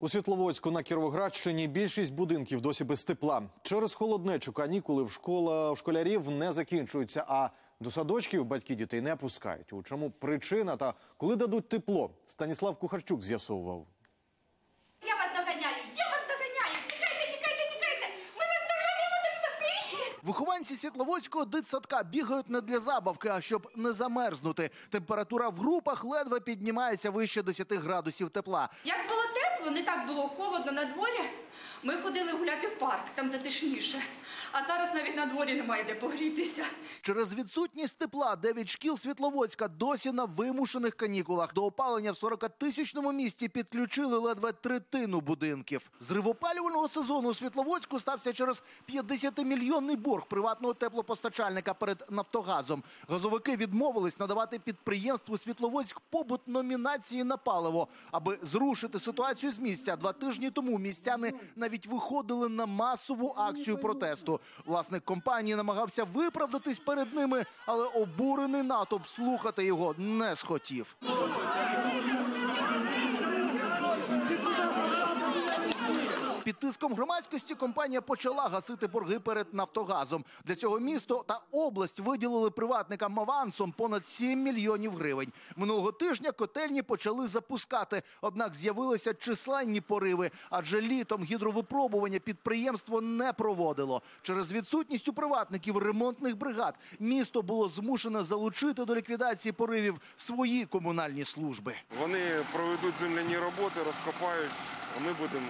У Світловодську на Кіровоградщині більшість будинків досі без тепла. Через холоднечу канікули в школа в школярів не закінчуються, а до садочків батьки дітей не пускають. У чому причина та коли дадуть тепло? Станіслав Кухарчук з'ясовував. Я вас доганяю, я вас доганяю. Тікайте, тікайте, тікайте. Ми вас доганяємо. Вихованці Світловодського дитсадка бігають не для забавки, а щоб не замерзнути. Температура в групах ледве піднімається вище 10 градусів тепла. Як було тепло, не так було холодно на дворі. Ми ходили гуляти в парк, там затишніше. А зараз навіть на дворі немає де погрітися. Через відсутність тепла 9 шкіл Світловодська досі на вимушених канікулах. До опалення в 40-тисячному місті підключили ледве третину будинків. Зрив опалювального сезону у Світловодську стався через 50-мільйонний борг приватного теплопостачальника перед Нафтогазом. Газовики відмовились надавати підприємству Світловодськ побут номінації на паливо. Аби зрушити ситуацію з місця, два тижні тому містяни навіть виходили на масову акцію протесту. Власник компанії намагався виправдатись перед ними, але обурений натовп слухати його не схотів. Під тиском громадськості компанія почала гасити борги перед Нафтогазом. Для цього місто та область виділили приватникам авансом понад 7 мільйонів гривень. Минулого тижня котельні почали запускати, однак з'явилися численні пориви, адже літом гідровипробування підприємство не проводило. Через відсутність у приватників ремонтних бригад місто було змушене залучити до ліквідації поривів свої комунальні служби. Вони проведуть земляні роботи, розкопають, а ми будемо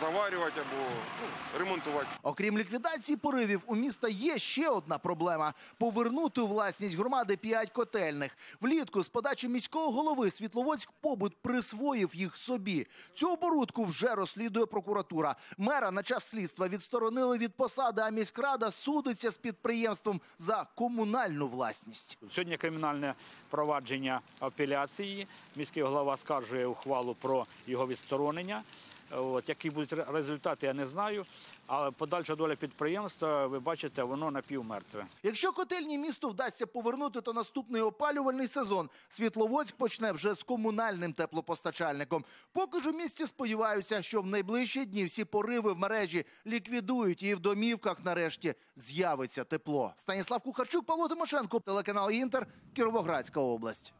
заварювати або ну, ремонтувати. Окрім ліквідації поривів, у міста є ще одна проблема: повернути у власність громади п'ять котельних. Влітку з подачі міського голови Світловодськ побут присвоїв їх собі. Цю оборудку вже розслідує прокуратура. Мера на час слідства відсторонили від посади, а міськрада судиться з підприємством за комунальну власність. Сьогодні кримінальне провадження апеляції. Міський голова скаржує ухвалу про його відсторонення. От, які будуть результати, я не знаю. Але подальша доля підприємства, ви бачите, воно напівмертве. Якщо котельні місту вдасться повернути, то наступний опалювальний сезон Світловодськ почне вже з комунальним теплопостачальником. Поки ж у місті сподіваються, що в найближчі дні всі пориви в мережі ліквідують і в домівках нарешті з'явиться тепло. Станіслав Кухарчук, Павло Тимошенко, телеканал Інтер, Кіровоградська область.